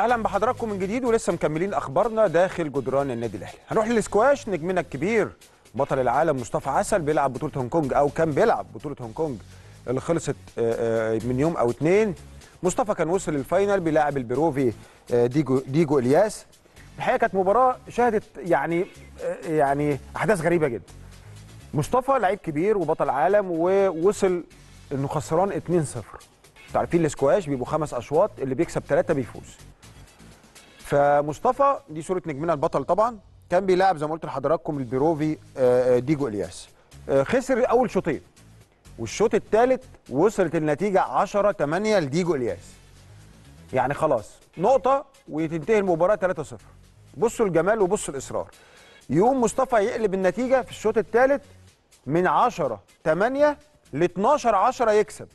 أهلا بحضراتكم من جديد ولسه مكملين اخبارنا داخل جدران النادي الاهلي. هنروح للسكواش نجمنا الكبير بطل العالم مصطفى عسل بيلعب بطولة هونج كونج أو كان بيلعب بطولة هونج كونج اللي خلصت آه، آه، من يوم أو اتنين. مصطفى كان وصل لل final بيلاعب البيروفي آه، دييجو دييجو إلياس. الحقيقة كانت مباراة شهدت يعني يعني أحداث غريبة جدا. مصطفى لعيب كبير وبطل عالم ووصل إنه خسران 2-0 أنتوا عارفين الاسكواش بيبقوا خمس أشواط اللي بيكسب ثلاثة بيفوز. فمصطفى دي صورة نجمنا البطل طبعا كان بيلاعب زي ما قلت لحضراتكم البيروفي آه، آه، دييجو إلياس آه، خسر أول شوطين والشوط الثالث وصلت النتيجة 10 8 لدييجو إلياس يعني خلاص نقطة وتنتهي المباراة 3-0 بصوا الجمال وبصوا الإصرار. يقوم مصطفى يقلب النتيجة في الشوط الثالث من 10 8 ل 12 10 يكسب.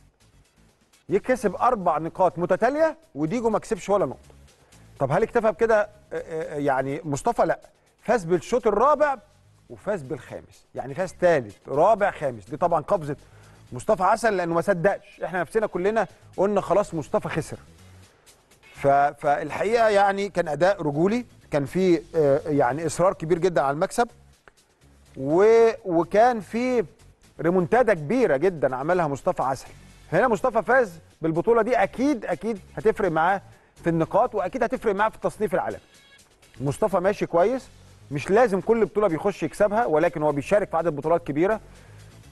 يكسب أربع نقاط متتالية وديجو ما كسبش ولا نقطة. طب هل اكتفى بكده؟ آه، آه، يعني مصطفى لا. فاز بالشوط الرابع وفاز بالخامس. يعني فاز ثالث رابع خامس. دي طبعا قفزة مصطفى عسل لأنه ما صدقش. إحنا نفسنا كلنا قلنا خلاص مصطفى خسر. ف- فالحقيقة يعني كان أداء رجولي. كان في آه، يعني إصرار كبير جدا على المكسب. و... وكان في ريمونتادا كبيرة جدا عملها مصطفى عسل. هنا مصطفى فاز بالبطولة دي. أكيد أكيد هتفرق معاه في النقاط وأكيد هتفرق معاه في التصنيف العالمي مصطفى ماشي كويس مش لازم كل بطولة بيخش يكسبها ولكن هو بيشارك في عدد بطولات كبيرة.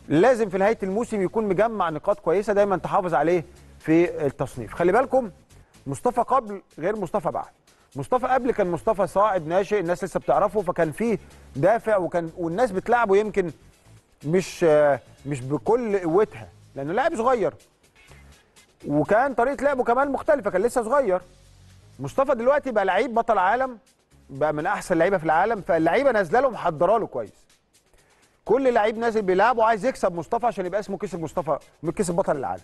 لازم في نهاية الموسم يكون مجمع نقاط كويسة دايما تحافظ عليه في التصنيف. خلي بالكم مصطفى قبل غير مصطفى بعد. مصطفى قبل كان مصطفى صاعد ناشئ الناس لسه بتعرفه فكان فيه دافع وكان والناس بتلعبه يمكن مش مش بكل قوتها لأنه لاعب صغير. وكان طريقة لعبه كمان مختلفة كان لسه صغير. مصطفى دلوقتي بقى لعيب بطل عالم بقى من أحسن لعيبة في العالم فاللعيبة نازلة له محضرة له كويس. كل لعيب نازل بيلعب وعايز يكسب مصطفى عشان يبقى اسمه كسب مصطفى كسب بطل العالم.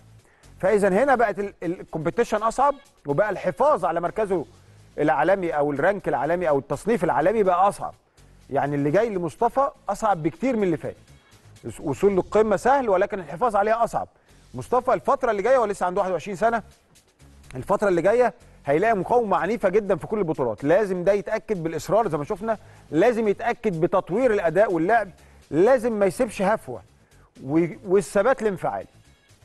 فإذا هنا بقت ال- ال competition أصعب وبقى الحفاظ على مركزه العالمي أو ال rank العالمي أو التصنيف العالمي بقى أصعب. يعني اللي جاي لمصطفى أصعب بكتير من اللي فات. وصول للقمة سهل ولكن الحفاظ عليها أصعب. مصطفى الفترة اللي جاية هو لسه عنده 21 سنة الفترة اللي جاية هيلاقي مقاومة عنيفة جدا في كل البطولات. لازم ده يتأكد بالإصرار زي ما شفنا. لازم يتأكد بتطوير الأداء واللعب. لازم ما يسيبش هفوة. والثبات الانفعالي.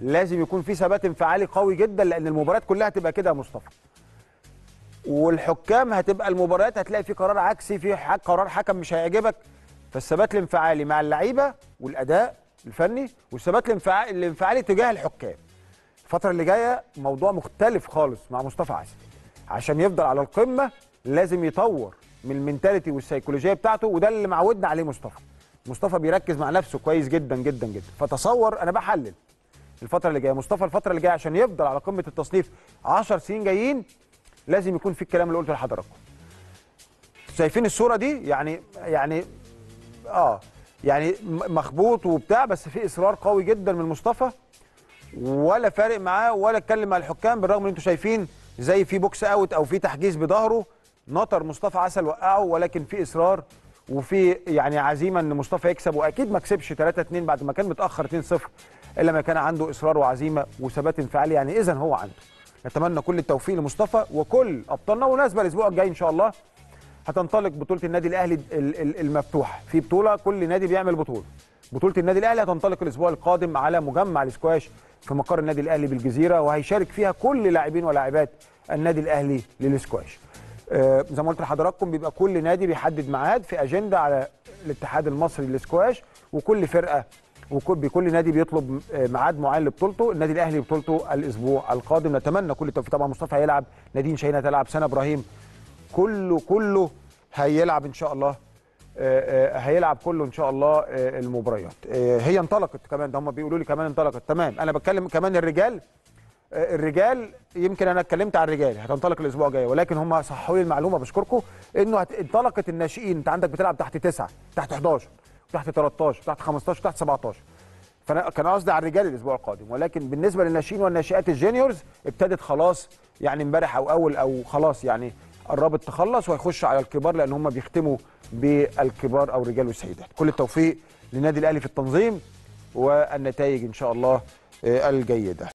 لازم يكون في ثبات انفعالي قوي جدا لأن المباريات كلها هتبقى كده يا مصطفى. والحكام هتبقى المباريات هتلاقي في قرار عكسي في قرار حكم مش هيعجبك. فالثبات الانفعالي مع اللعيبة والأداء الفني والثبات الانفعالي تجاه الحكام. الفترة اللي جاية موضوع مختلف خالص مع مصطفى عسل. عشان يفضل على القمة لازم يطور من المنتاليتي والسيكولوجية بتاعته وده اللي معودنا عليه مصطفى. مصطفى بيركز مع نفسه كويس جدا جدا جدا. فتصور أنا بحلل الفترة اللي جاية. مصطفى الفترة اللي جاية عشان يفضل على قمة التصنيف 10 سنين جايين لازم يكون في الكلام اللي قلته لحضراتكم. شايفين الصورة دي؟ يعني يعني آه يعني مخبوط وبتاع بس في إصرار قوي جدا من مصطفى ولا فارق معاه ولا اتكلم مع الحكام بالرغم ان أنتم شايفين زي في box out أو في تحجيز بظهره نطر مصطفى عسل وقعه ولكن في اصرار وفي يعني عزيمة إن مصطفى يكسب وأكيد ما كسبش 3 2 بعد ما كان متأخر 2 0 إلا ما كان عنده إصرار وعزيمة وثبات انفعالي. يعني اذا هو عنده. نتمنى كل التوفيق لمصطفى وكل أبطالنا وناسبه الأسبوع الجاي إن شاء الله هتنطلق بطولة النادي الأهلي ال- ال- المفتوحة. في بطولة كل نادي بيعمل بطولة. بطولة النادي الأهلي هتنطلق الأسبوع القادم على مجمع الاسكواش في مقر النادي الأهلي بالجزيرة وهيشارك فيها كل لاعبين ولاعبات النادي الأهلي للاسكواش آه، زي ما قلت لحضراتكم بيبقى كل نادي بيحدد ميعاد في أجندة على الاتحاد المصري للاسكواش وكل فرقة وكل نادي بيطلب آه، ميعاد معين لبطولته النادي الأهلي بطولته الأسبوع القادم. نتمنى كل التوفيق. طبعا مصطفى هيلعب نادين شاهين هتلعب سنة إبراهيم كله كله هيلعب إن شاء الله. هيلعب كله إن شاء الله آه، المباريات. آه، هي انطلقت كمان ده هم بيقولوا لي كمان انطلقت. تمام. أنا بتكلم كمان الرجال آه، الرجال يمكن أنا اتكلمت عن الرجال هتنطلق الأسبوع الجاي. ولكن هم صححوا لي المعلومة بشكركم إنه انطلقت الناشئين. أنت عندك بتلعب تحت 9 تحت 11 تحت 13 تحت 15 تحت 17 فأنا كان قصدي على الرجال الأسبوع القادم. ولكن بالنسبة للناشئين والناشئات الجونيورز ابتدت خلاص يعني امبارح أو أول أو خلاص يعني قربت تخلص وهيخش على الكبار لأن هم بيختموا بالكبار أو الرجال والسيدات. كل التوفيق للنادي الأهلي في التنظيم والنتائج إن شاء الله آه، الجيدة.